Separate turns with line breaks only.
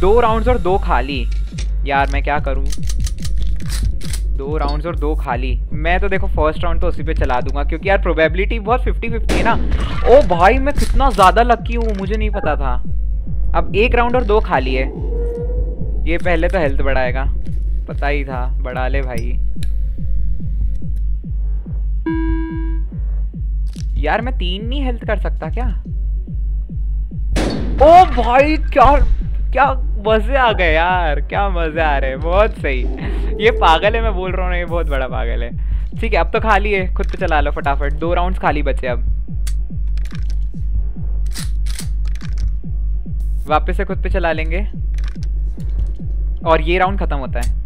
दो राउंड्स और दो खाली। यार, मैं क्या करूँ? दो राउंड्स और दो खाली। मैं तो देखो फ़र्स्ट राउंड तो उसी पे चला दूँगा, क्योंकि यार प्रोबेबिलिटी बहुत फिफ्टी फिफ्टी है ना। ओ भाई, मैं कितना ज़्यादा लक्की हूँ, मुझे नहीं पता था। अब एक राउंड और दो खाली है। ये पहले तो हेल्थ बढ़ाएगा। पता ही था, बढ़ा ले भाई। यार, मैं तीन नहीं हेल्थ कर सकता क्या? ओ भाई, क्या क्या मज़े आ गए यार, क्या मज़े आ रहे हैं, बहुत सही। ये पागल है, मैं बोल रहा हूँ ये बहुत बड़ा पागल है। ठीक है, अब तो खाली है, खुद पे चला लो फटाफट, दो राउंड खाली बचे अब। वापस से खुद पे चला लेंगे। और ये राउंड खत्म होता है।